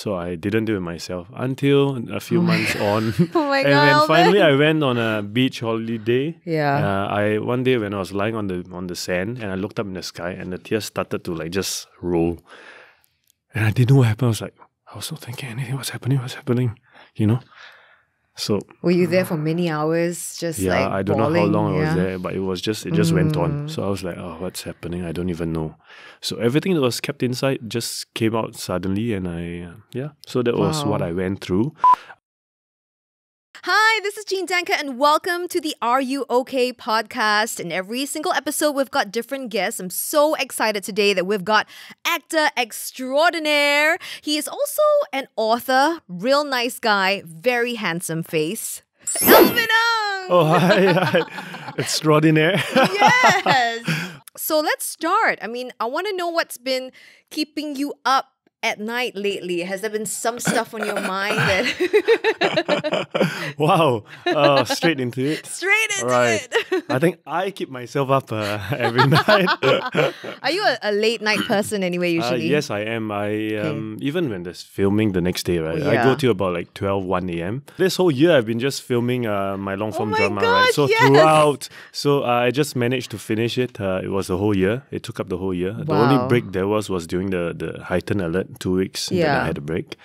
So I didn't do it myself until a few months on. Oh my and God, Elvin. finally I went on a beach holiday. Yeah. Uh, I one day when I was lying on the on the sand and I looked up in the sky and the tears started to like just roll. And I didn't know what happened. I was like, I was not thinking anything. What's happening? What's happening? You know? So Were you there for many hours? Just yeah, like I don't know how bawling? long I was there, but it was just it just went on. Mm. So I was like, oh, what's happening? I don't even know. So everything that was kept inside just came out suddenly, and I yeah. So that was what I went through. Hi, this is Jean Danker, and welcome to the Are You OK podcast. In every single episode, we've got different guests. I'm so excited today that we've got actor extraordinaire. He is also an author, real nice guy, very handsome face. Elvin Ng! Oh hi, hi. extraordinaire. yes. So let's start. I mean, I want to know what's been keeping you up at night lately. Has there been some stuff on your mind that wow, uh, straight into it. straight into Right. it? I think I keep myself up uh, every night. Are you a, a late night person anyway? Uh, Usually, yes, I am. I um, even when there's filming the next day, right? I go till about like 12, 1 a.m. This whole year, I've been just filming uh, my long form Oh drama, gosh, right? So yes! throughout, so uh, I just managed to finish it. Uh, it was the whole year. It took up the whole year. The only break there was was during the the heightened alert, two weeks. Then Yeah. I had a break.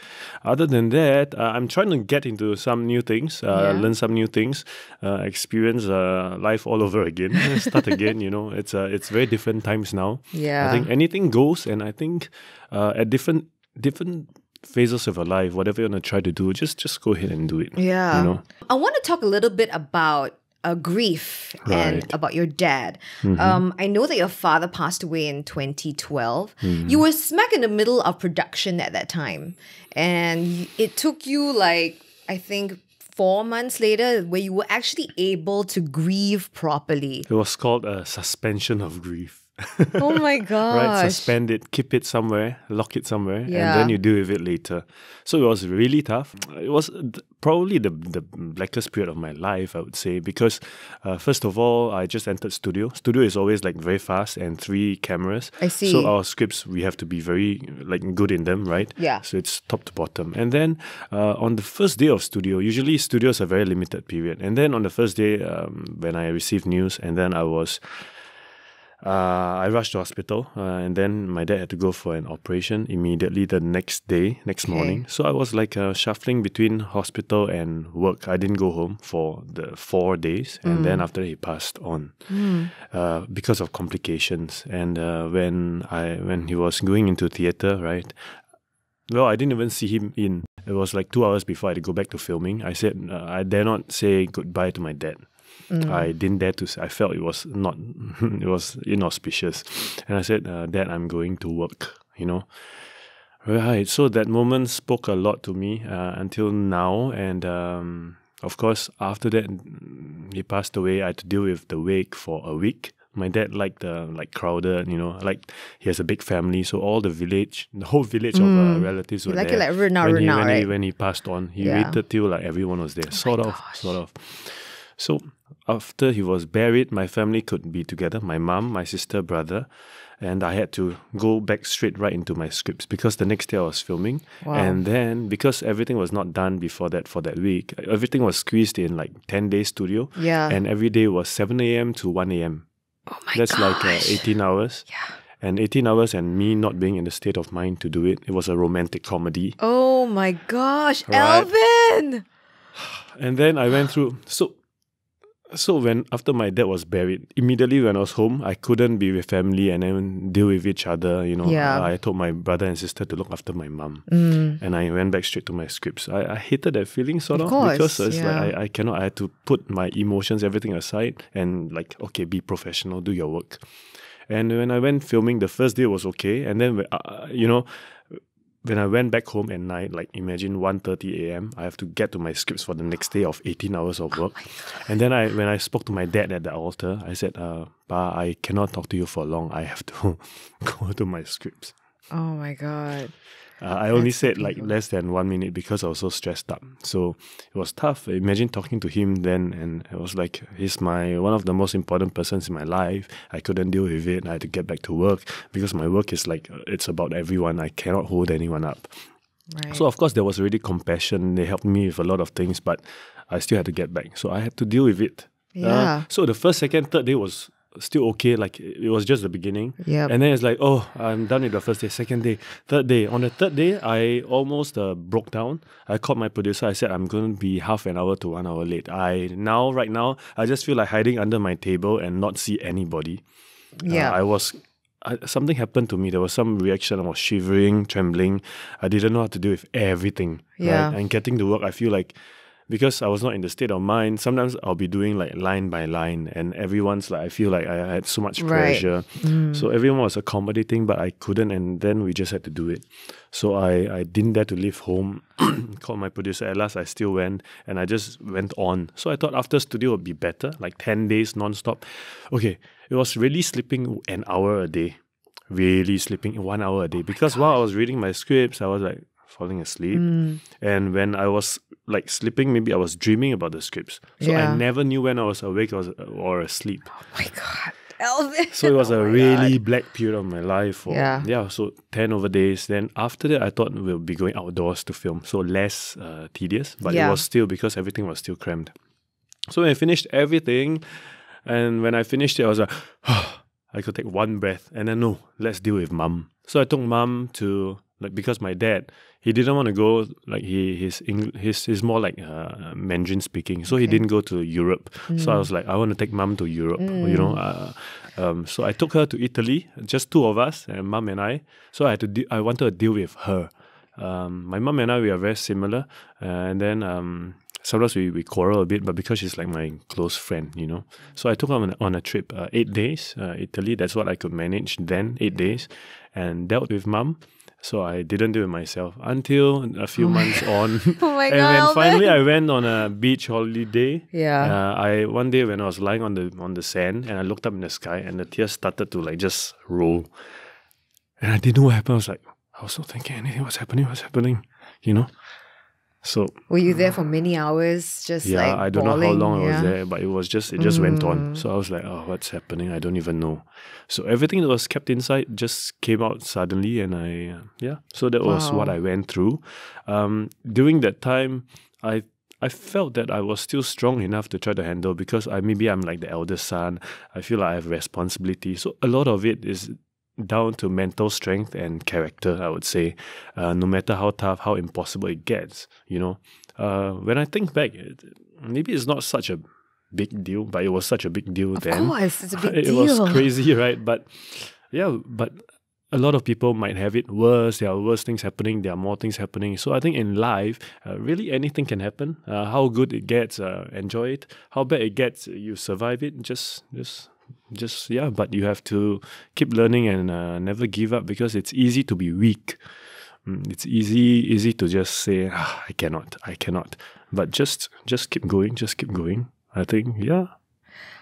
Other than that, uh, I'm trying to get into some new things, uh, Yeah. learn some new things, uh, experience uh, life all over again, start again. You know, it's uh, it's very different times now. Yeah. I think anything goes, and I think uh, at different different phases of your life, whatever you want to try to do, just just go ahead and do it. Yeah. you know. I want to talk a little bit about uh, grief and Right. Mm-hmm. about your dad. Um, I know that your father passed away in 2012. Mm-hmm. You were smack in the middle of production at that time. And it took you like, I think, four months later where you were actually able to grieve properly. It was called a suspension of grief. Oh my god! right, suspend it, keep it somewhere, lock it somewhere, and then you deal with it later. So it was really tough. It was th- probably the the blackest period of my life, I would say, because uh, first of all, I just entered studio. Studio is always like very fast and three cameras. I see. So our scripts, we have to be very like good in them, right? Yeah. So it's top to bottom. And then uh, on the first day of studio, usually studios are very limited period. And then on the first day, um, when I received news, and then I was uh, I rushed to hospital, uh, and then my dad had to go for an operation immediately the next day, next morning. So I was like uh, shuffling between hospital and work. I didn't go home for the four days, and then after he passed on uh, because of complications. And uh, when I when he was going into theater, right. Well, I didn't even see him in. It was like two hours before I had to go back to filming. I said uh, I dare not say goodbye to my dad. I didn't dare to. Say, I felt it was not. it was inauspicious, and I said, uh, "Dad, I'm going to work." You know, right? So that moment spoke a lot to me uh, until now, and um, of course, after that, mm, he passed away. I had to deal with the wake for a week. My dad liked the like crowded, you know, like he has a big family, so all the village, the whole village of uh, relatives were like there. like rena, when, he, rena, when, right? he, when he passed on, he Yeah. Oh waited till like everyone was there, sort of, sort of. So after he was buried, my family couldn't be together. My mom, my sister, brother, and I had to go back straight right into my scripts because the next day I was filming, and then because everything was not done before that for that week, everything was squeezed in like ten days studio. Yeah. and every day was seven a.m. to one a.m. oh my That's like uh, eighteen hours. Yeah. And 18 hours and me not being in the state of mind to do it. It was a romantic comedy. Oh my gosh, Right. Elvin! And then I went through so so when after my dad was buried, immediately when I was home, I couldn't be with family and then deal with each other. You know, Yeah. I told my brother and sister to look after my mom, Mm. and I went back straight to my scripts. I, I hated that feeling sort Of of, course, because it's yeah. like I, I cannot. I had to put my emotions, everything aside, and like okay, be professional, do your work. And when I went filming, the first day was okay, and then uh, you know when I went back home at night, like imagine 1.30 a.m., I have to get to my scripts for the next day of 18 hours of work. and then I, when I spoke to my dad at the altar, I said, uh, Pa, I cannot talk to you for long. I have to go to my scripts. Oh my god. Uh, I only That's said like less than one minute because I was so stressed up. So it was tough. Imagine talking to him then, and it was like he's my one of the most important persons in my life. I couldn't deal with it. I had to get back to work because my work is like uh, it's about everyone. I cannot hold anyone up. Right. So of course there was already compassion. They helped me with a lot of things, but I still had to get back. So I had to deal with it. Uh, Yeah. so the first, second, third day was still okay. Like it was just the beginning. Yeah. And then it's like, oh, I'm done with the first day. Second day, third day. On the third day, I almost uh, broke down. I called my producer. I said I'm going to be half an hour to one hour late. I now, right now, I just feel like hiding under my table and not see anybody. Uh, Yeah. I was. I, something happened to me. There was some reaction. I was shivering, trembling. I didn't know how to deal with everything. Yeah. Right? And getting to work, I feel like because I was not in the state of mind, sometimes I'll be doing like line by line, and everyone's like, I feel like I had so much pressure. Right. pressure. Mm. So everyone was accommodating, but I couldn't, and then we just had to do it. So I, I didn't dare to leave home. Called my producer. At last, I still went, and I just went on. So I thought after studio would be better, like ten days nonstop. Okay, it was really sleeping an hour a day, really sleeping one hour a day. Oh because while I was reading my scripts, I was like falling asleep, and when I was like sleeping, maybe I was dreaming about the scripts. So Yeah. I never knew when I was awake or, or asleep. oh my God. Elvin. So it was Oh a really black period of my life. For, Yeah. Yeah. So 10 over days. Then after that, I thought we'll be going outdoors to film. So less uh, tedious, but Yeah. it was still because everything was still crammed. So when I finished everything, and when I finished it, I was like, I could take one breath. And then, no, let's deal with mum. So I took mum to, like, because my dad, he didn't want to go, like, he he's, Eng- he's, he's more like uh, Mandarin speaking. So he didn't go to Europe. So I was like, I want to take mum to Europe, you know. Uh, um, so I took her to Italy, just two of us, and mum and I. So I had to, de- I wanted to deal with her. Um, my mum and I, we are very similar. Uh, and then um, sometimes we, we quarrel a bit, but because she's like my close friend, you know. So I took her on a, on a trip, uh, eight days, uh, Italy. That's what I could manage then, eight days, and dealt with mum. So I didn't do it myself until a few months on. Oh my and God, then Elvin. finally I went on a beach holiday. Yeah. Uh, I one day when I was lying on the on the sand and I looked up in the sky and the tears started to like just roll. And I didn't know what happened. I was like, I was not thinking anything. What's happening? What's happening? You know? So Were you there for many hours? Just yeah, like I don't know how bawling? long I was Mm. there, but it was just it just went on. So I was like, oh, what's happening? I don't even know. So everything that was kept inside just came out suddenly, and I uh, yeah. So that was what I went through. Um, during that time, I I felt that I was still strong enough to try to handle because I maybe I'm like the eldest son. I feel like I have responsibility. So a lot of it is down to mental strength and character, I would say. Uh, no matter how tough, how impossible it gets, you know. Uh, when I think back, it, maybe it's not such a big deal, but it was such a big deal Of then. course, it's a big it deal. was crazy, right? But yeah, but a lot of people might have it worse. There are worse things happening. There are more things happening. So I think in life, uh, really anything can happen. Uh, how good it gets, uh, enjoy it. How bad it gets, you survive it. Just, just, just yeah. But you have to keep learning and uh, never give up because it's easy to be weak. Mm, It's easy, easy to just say, ah, I cannot, I cannot. But just, just keep going, just keep going. I think, yeah,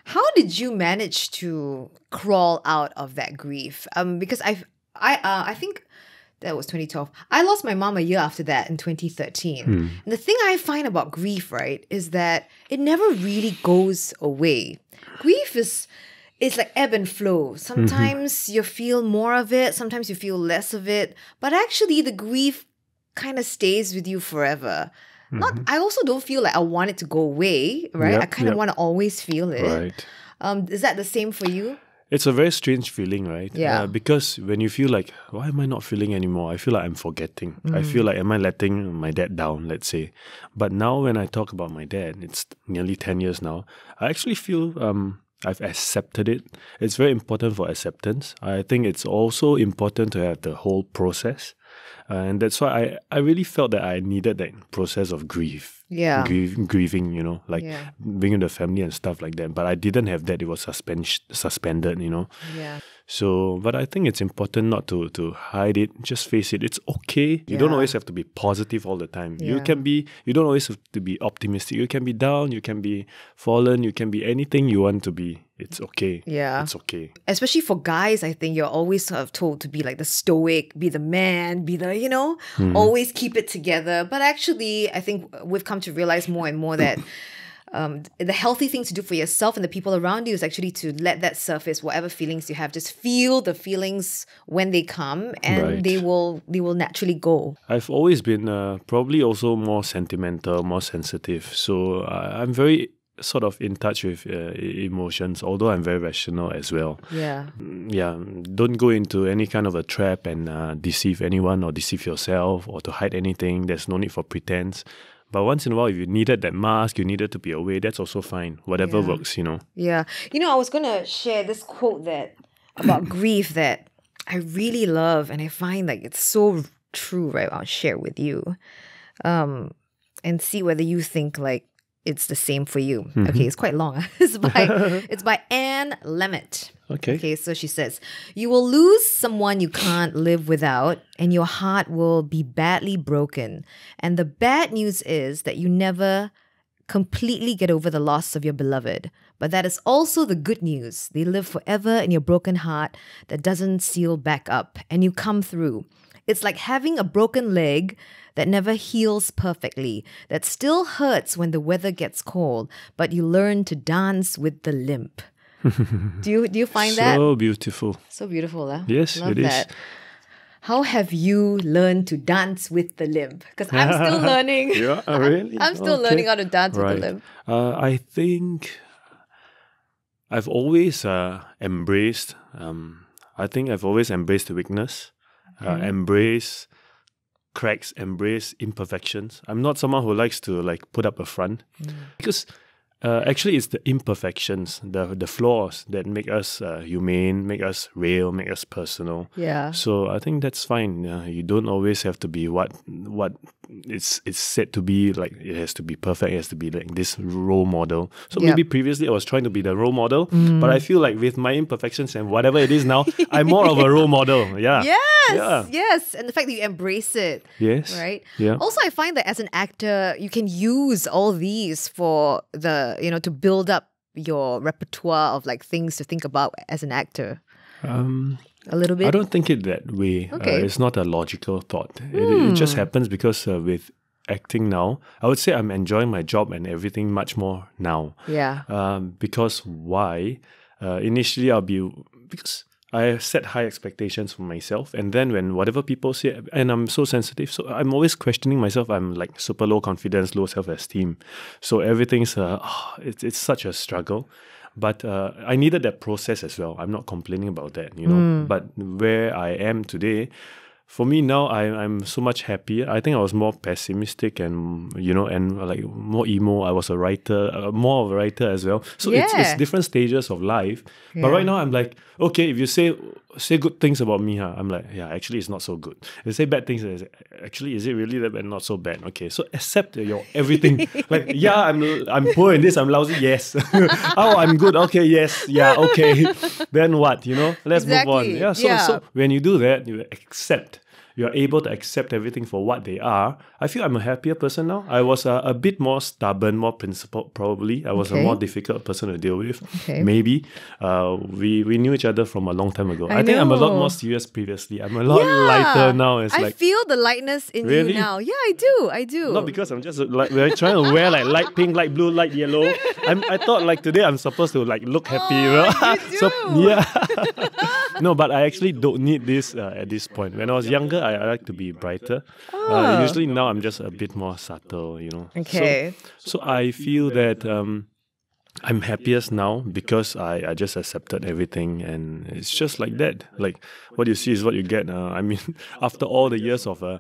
How did you manage to crawl out of that grief? Um, because I, I, uh, I think that was 2012. I lost my mom a year after that in 2013. Hmm. And the thing I find about grief, right, is that it never really goes away. Grief is it's like ebb and flow. Sometimes you feel more of it, sometimes you feel less of it, but actually the grief kind of stays with you forever. Not I also don't feel like I want it to go away, right? I kind of yep. want to always feel it. right. Um, is that the same for you? It's a very strange feeling, right? Yeah. Uh, because when you feel like, why am I not feeling anymore? I feel like I'm forgetting. I Mm. feel like, am I letting my dad down, let's say? But now when I talk about my dad, it's nearly 10 years now, I actually feel um, I've accepted it. It's very important for acceptance. I think it's also important to have the whole process. Uh, and that's why I, I really felt that I needed that process of grief. Yeah. Grief, grieving, you know, like Yeah. being in the family and stuff like that. But I didn't have that. It was suspend- suspended, you know. Yeah. So, but I think it's important not to to hide it. Just face it. It's okay. You don't always have to be positive all the time. You can be. You don't always have to be optimistic. You can be down. You can be fallen. You can be anything you want to be. It's okay. Yeah. It's okay. Especially for guys, I think you're always sort of told to be like the stoic, be the man, be the, you know, always keep it together. But actually, I think we've come to realize more and more that um, the healthy thing to do for yourself and the people around you is actually to let that surface whatever feelings you have just feel the feelings when they come and Right. they will they will naturally go I've always been uh, probably also more sentimental, more sensitive. So uh, I'm very sort of in touch with uh, emotions, although I'm very rational as well. yeah Mm, Yeah, don't go into any kind of a trap and uh, deceive anyone or deceive yourself or to hide anything. There's no need for pretense. But once in a while, if you needed that mask, you needed to be away, that's also fine. Whatever Yeah. works, you know. Yeah. You know, I was going to share this quote that about grief that I really love and I find like it's so true, right? I'll share with you. Um and see whether you think like it's the same for you. Mm-hmm. Okay, it's quite long. it's by it's by Anne Lamott. Okay. Okay, so she says, You will lose someone you can't live without, and your heart will be badly broken. And the bad news is that you never completely get over the loss of your beloved. But that is also the good news. They live forever in your broken heart that doesn't seal back up, and you come through. It's like having a broken leg that never heals perfectly, that still hurts when the weather gets cold, but you learn to dance with the limp. do you do you find that so beautiful. so beautiful? Huh? Yes, Love it is. that. How have you learned to dance with the limp? Because I'm still learning. Yeah, really? I'm still Okay. learning how to dance with the limp. Uh, I think I've always uh, embraced. Um, I think I've always embraced the weakness, uh, embrace cracks, embrace imperfections. I'm not someone who likes to like put up a front because. Uh, actually, it's the imperfections, the the flaws that make us uh, humane, make us real, make us personal. Yeah. So I think that's fine. Uh, you don't always have to be what what it's it's said to be. Like it has to be perfect. It has to be like this role model. So Yep. maybe previously I was trying to be the role model, but I feel like with my imperfections and whatever it is now, I'm more of a role model. Yeah. Yes, Yeah. yes. And the fact that you embrace it, Yes. right? Yeah. Also, I find that as an actor, you can use all these for the, you know, to build up your repertoire of like things to think about as an actor Um, a little bit. I don't think it that way. Okay. Uh, it's not a logical thought. It, it just happens because uh, with acting now, I would say I'm enjoying my job and everything much more now. yeah. Um, because why? Uh, initially, I'll be because I set high expectations for myself, and then when whatever people say, and I'm so sensitive, so I'm always questioning myself. I'm like super low confidence, low self esteem. So everything's uh, ah, it's it's such a struggle. But uh, I needed that process as well. I'm not complaining about that, you know. But where I am today, for me now I, I'm so much happier. I think I was more pessimistic and you know and like more emo. I was a writer, uh, more of a writer as well. So it's, it's different stages of life. But right now I'm like, okay, if you say say good things about me, huh, I'm like, yeah, actually it's not so good. They say bad things, actually is it really that bad? Not so bad. Okay, so accept your everything. like yeah, I'm I'm poor in this. I'm lousy. Yes. oh, I'm good. Okay. Yes. Yeah. Okay. then what? You know, let's move on. Yeah. So Yeah. so when you do that, you accept. You are able to accept everything for what they are. I feel I'm a happier person now. I was a, a bit more stubborn, more principled, probably. I was Okay. a more difficult person to deal with. Okay. Maybe. Uh, we, we knew each other from a long time ago. I I, think I'm a lot more serious previously. I'm a lot lighter now. It's I like feel the lightness in Really? you now. Yeah, I do. I do. not because I'm just like we're trying to wear like light pink, light blue, light yellow. I'm, I thought like today I'm supposed to like look happy. Oh, you so yeah. no, but I actually don't need this uh, at this point. When I was younger, I, I like to be brighter. Uh, usually now I'm just a bit more subtle. You know. So- Okay. So, I feel that. Um, I'm happiest now because I, I just accepted everything and it's just like that. Like what you see is what you get. Uh, I mean, after all the years of uh,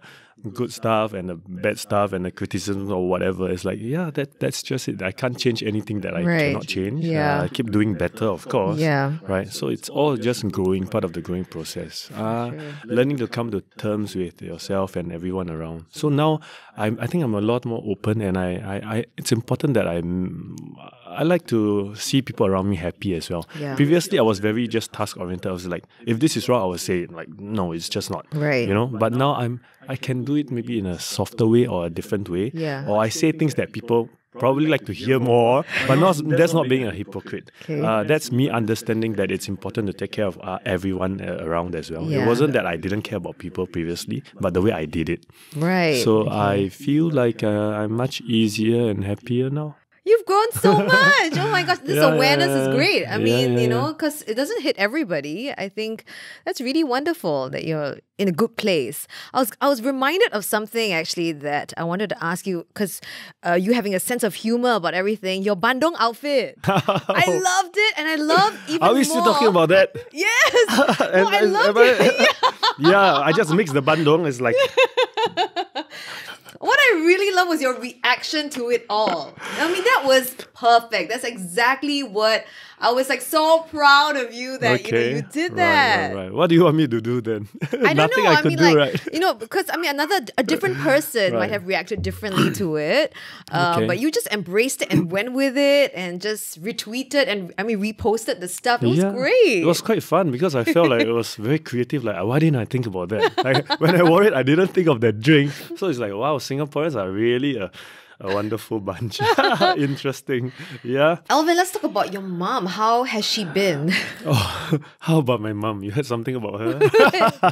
good stuff and the bad stuff and the criticism or whatever, it's like, yeah, that that's just it. I can't change anything that I Right. cannot change. Yeah. Uh, I keep doing better, of course. Yeah. Right. So it's all just growing, part of the growing process. Uh, learning to come to terms with yourself and everyone around. So now I'm, I think I'm a lot more open and I, I, I it's important that I'm, I like to see people around me happy as well. Yeah. Previously, I was very just task oriented. I was like, if this is wrong, I would say it. Like, no, it's just not. Right. You know. But now I'm, I can do it maybe in a softer way or a different way. Yeah. Or I say things that people probably like to hear more, but not that's not being a hypocrite. Okay. Uh, that's me understanding that it's important to take care of uh, everyone uh, around as well. Yeah. It wasn't that I didn't care about people previously, but the way I did it. Right. So I feel like uh, I'm much easier and happier now. You've grown so much. Oh my gosh, this Yeah, awareness yeah, is great. I Yeah, mean, yeah, you know, because it doesn't hit everybody. I think that's really wonderful that you're in a good place. I was I was reminded of something actually that I wanted to ask you because uh, you having a sense of humor about everything. Your bandung outfit, I loved it, and I love even Are we still talking about that? Yes. no, I loved it. I- yeah, I just mixed the bandung. It's like What I really love was your reaction to it all. I mean, that was perfect. That's exactly what I was like so proud of you that you know you did that. Right, right, right, What do you want me to do then? I don't Nothing know. I I, could mean, do, like right? you know, because I mean, another a different person might have reacted differently to it, uh, Okay. but you just embraced it and went with it and just retweeted and I mean reposted the stuff. It was great. It was quite fun because I felt like it was very creative. Like, why didn't I think about that? Like, when I wore it, I didn't think of that drink. So it's like, wow, Singaporeans are really a, a wonderful bunch. Interesting. Yeah. Elvin, let's talk about your mom. How has she been? Oh, how about my mom? You heard something about her? I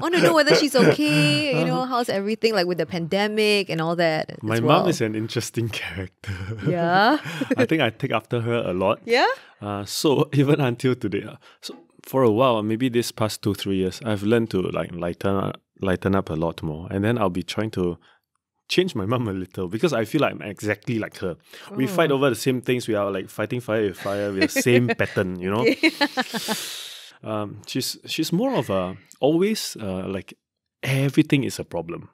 want to know whether she's okay. You know, how's everything like with the pandemic and all that. my well. mom is an interesting character. Yeah. I think I take after her a lot. Yeah. Uh, so even until today, uh, so for a while, maybe this past two three years, I've learned to like lighten up, lighten up a lot more, and then I'll be trying to change my mom a little because I feel like I'm exactly like her. We fight over the same things. We are like fighting fire with fire. We have same pattern, you know. um, she's she's more of a always uh, like everything is a problem.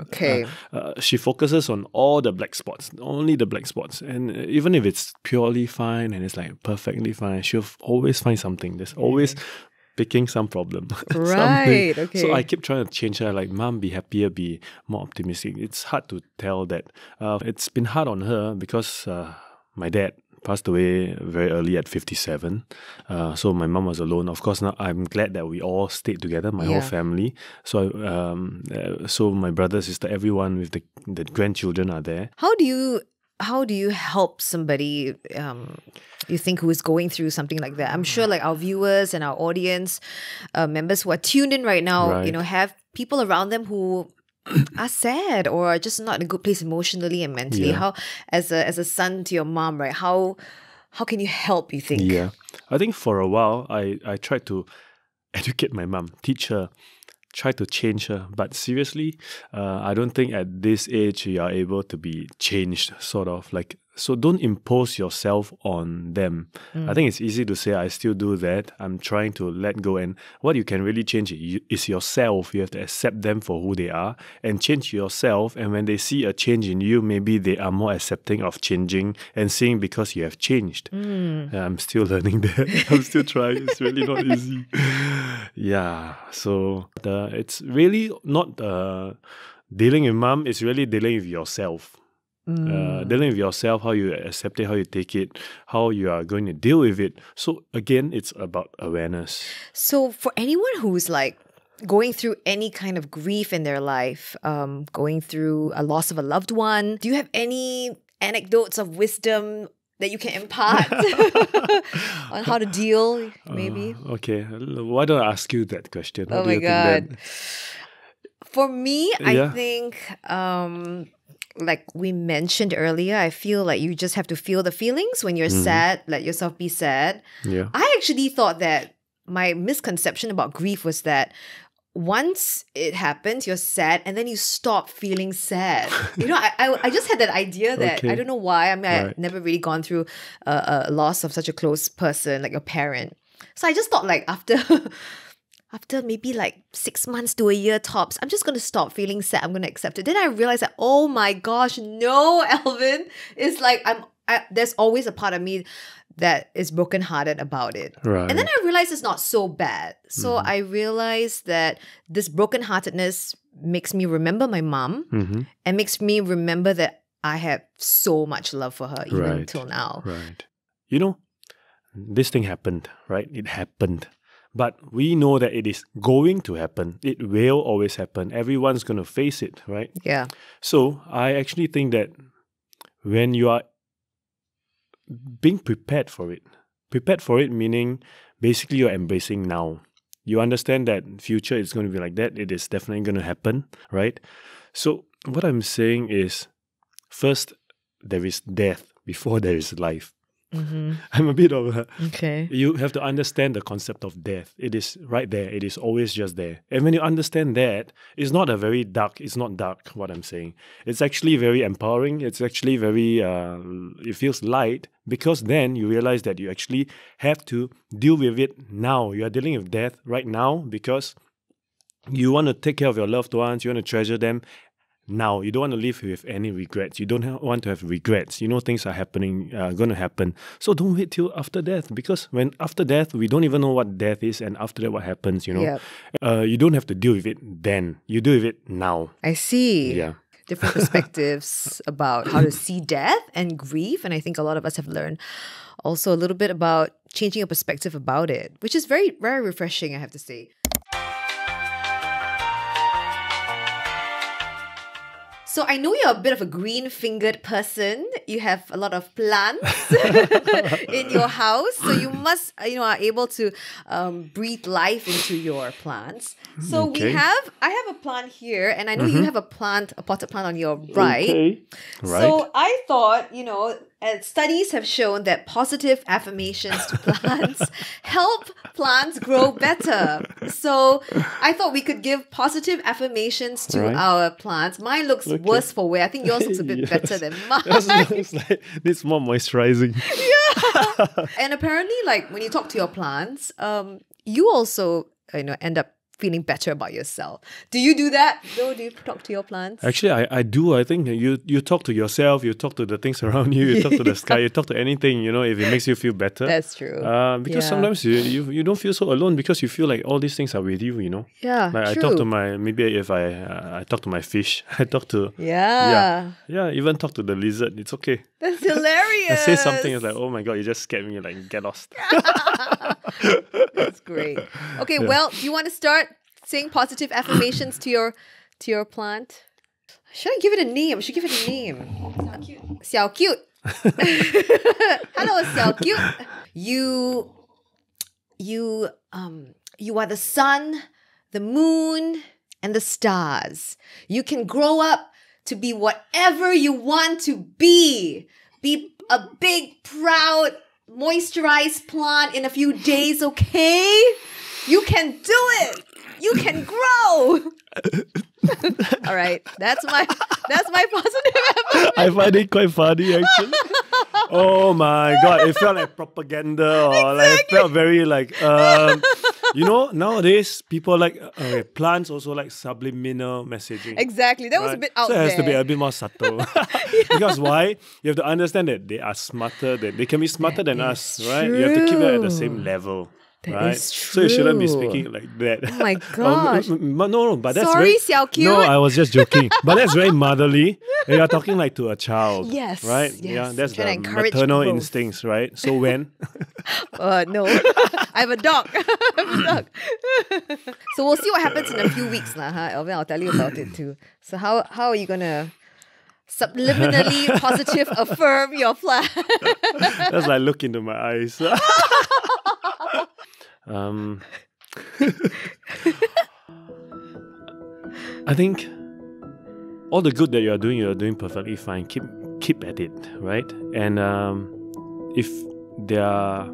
Okay. Uh, she focuses on all the black spots, only the black spots. And uh, even if it's purely fine and it's like perfectly fine, she'll always find something. There's always picking some problem. Right, So okay. I keep trying to change her, like, Mom, be happier, be more optimistic. It's hard to tell that. Uh, it's been hard on her because uh, my dad passed away very early at 57. Uh, so my mom was alone. Of course, now I'm glad that we all stayed together, my Yeah. whole family. So, um, uh, so my brother, sister, everyone with the, the grandchildren are there. How do you how do you help somebody um you think who is going through something like that? I'm sure like our viewers and our audience uh, members who are tuned in right now, you know, have people around them who are sad or are just not in a good place emotionally and mentally. Yeah. How as a as a son to your mom, right? How how can you help, you think? Yeah. I think for a while, I, I tried to educate my mom, teach her, try to change her. But seriously, uh, I don't think at this age you are able to be changed, sort of like. So don't impose yourself on them. I think it's easy to say I still do that. I'm trying to let go, and what you can really change is yourself. You have to accept them for who they are and change yourself. And when they see a change in you, maybe they are more accepting of changing and seeing because you have changed. Yeah, I'm still learning that. I'm still trying. It's really not easy. Yeah. So the it's really not uh, dealing with mom. It's really dealing with yourself. Uh, dealing with yourself, how you accept it, how you take it, how you are going to deal with it. So again, it's about awareness. So, for anyone who's like going through any kind of grief in their life, um, going through a loss of a loved one, do you have any anecdotes of wisdom that you can impart on how to deal, maybe? Uh, okay. Why don't I ask you that question? How oh my god. For me, I Yeah. think um like we mentioned earlier, I feel like you just have to feel the feelings when you're Mm-hmm. sad, let yourself be sad. Yeah. I actually thought that my misconception about grief was that once it happens, you're sad, and then you stop feeling sad. You know, I, I, I just had that idea that I don't know why. I mean, I've Right. never really gone through a, a loss of such a close person, like a parent. So I just thought, like after. After maybe like six months to a year tops, I'm just gonna stop feeling sad. I'm gonna accept it. Then I realized that, oh my gosh, no, Elvin, It's like I'm. I, there's always a part of me that is brokenhearted about it. Right. And then I realized it's not so bad. So Mm-hmm. I realized that this brokenheartedness makes me remember my mom mm-hmm. and makes me remember that I have so much love for her even Right. till now. Right. You know, this thing happened, right? It happened. But we know that it is going to happen. It will always happen. Everyone's going to face it, right? Yeah. So I actually think that when you are being prepared for it, prepared for it meaning basically you're embracing now. You understand that future is going to be like that. It is definitely going to happen, right? So what I'm saying is, first there is death. before there is life. I'm a bit of a. Okay. You have to understand the concept of death. It is right there. It is always just there. And when you understand that, it's not a very dark. It's not dark. What I'm saying. It's actually very empowering. It's actually very. Uh, it feels light because then you realize that you actually have to deal with it now. You are dealing with death right now because you want to take care of your loved ones. You want to treasure them now. You don't want to live with any regrets. You don't ha- want to have regrets. You know things are happening, uh, going to happen. So don't wait till after death because when after death we don't even know what death is, and after that what happens. You know, Yep. uh, you don't have to deal with it then. You deal with it now. I see. Yeah. Different perspectives about how to see death and grief. And I think a lot of us have learned also a little bit about changing your perspective about it, which is very, very refreshing, I have to say. So I know you're a bit of a green fingered person. You have a lot of plants in your house, so you must, uh, you know, are able to um, breathe life into your plants. So we have, I have a plant here, and I know you have a plant, a potted plant on your right. Okay. Right. So I thought, you know, uh, studies have shown that positive affirmations to plants help plants grow better. So I thought we could give positive affirmations to Right. our plants. Mine looks Okay. worse for wear. I think yours looks a bit Yes. better than mine. it's like needs more moisturizing. Yeah. and apparently, like when you talk to your plants, um, you also you know end up feeling better about yourself. Do you do that? No, do you talk to your plants? Actually, I, I do. I think you you talk to yourself, you talk to the things around you, you talk to the sky, you talk to anything. You know, if it makes you feel better. That's true. Uh, because Yeah. sometimes you, you you don't feel so alone because you feel like all these things are with you. You know, yeah, like I talk to my maybe if I uh, I talk to my fish, I talk to Yeah. yeah. yeah even talk to the lizard. It's okay. That's hilarious. I say something, it's like oh my god, you just scared me. Like get lost. That's great. Okay, well, do you want to start saying positive affirmations to your to your plant? Should I give it a name? I should give it a name. Xiao cute. Xiao cute. Hello, Xiao cute. You you um you are the sun, the moon, and the stars. You can grow up to be whatever you want to be. Be a big, proud, moisturized plant in a few days, okay? You can do it. You can grow. All right, that's my that's my positive. I find it quite funny actually. oh my god, it felt like propaganda or like it felt very like um you know nowadays people like okay, plants also like subliminal messaging. Exactly, that was a bit out so it has there. to be a bit more subtle. because why? You have to understand that they are smarter than they can be smarter than us, right? You have to keep them at the same level. That right? is So you shouldn't be speaking like that. Oh my gosh. m- m- no, no, but that's Sorry, very, Xiao Cute. No, I was just joking. but that's very motherly. You are talking like to a child. Yes, Right? yes. Yeah, that's to the maternal instincts, right? So when Uh, no, I have a dog. I have a dog. so we'll see what happens in a few weeks, lah. Huh? Elvin, I'll tell you about it too. So how how are you gonna subliminally positive affirm your plan? that's like look into my eyes. Um I think all the good that you are doing, you are doing perfectly fine. Keep keep at it, right? And um, if there are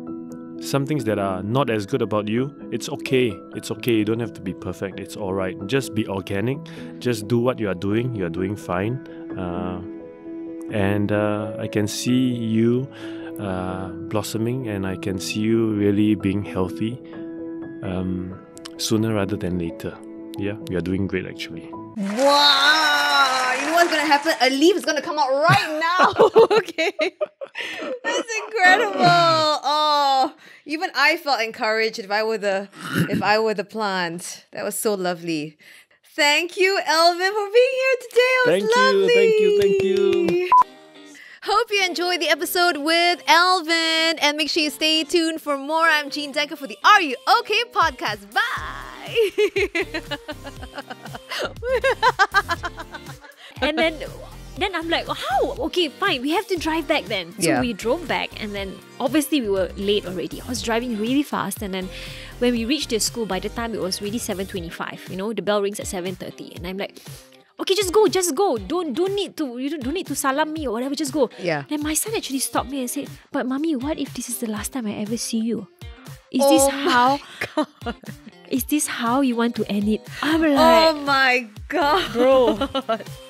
some things that are not as good about you, it's okay. It's okay. You don't have to be perfect. It's all right. Just be organic. Just do what you are doing. You are doing fine. Uh, and uh, I can see you uh, blossoming, and I can see you really being healthy um, sooner rather than later. Yeah, you are doing great actually. Wow! You know what's gonna happen? A leaf is gonna come out right now. okay, that's incredible. Oh, even I felt encouraged if I were the if I were the plant. That was so lovely. Thank you, Elvin, for being here today. It was Thank you, lovely. thank you, thank you. Hope you enjoyed the episode with Elvin, and make sure you stay tuned for more. I'm Jean Danker for the Are You Okay podcast. Bye. and then then I'm like, how? Okay, fine. We have to drive back then. So Yeah. we drove back, and then obviously we were late already. I was driving really fast, and then when we reached the school, by the time it was really seven twenty-five. You know, the bell rings at seven thirty, and I'm like. Okay, just go, just go. Don't don't need to you don't, don't need to salam me or whatever. Just go. Yeah. Then my son actually stopped me and said, "But mommy, what if this is the last time I ever see you? Is this Oh how? Is this how you want to end it?" I'm like, Oh my god. bro.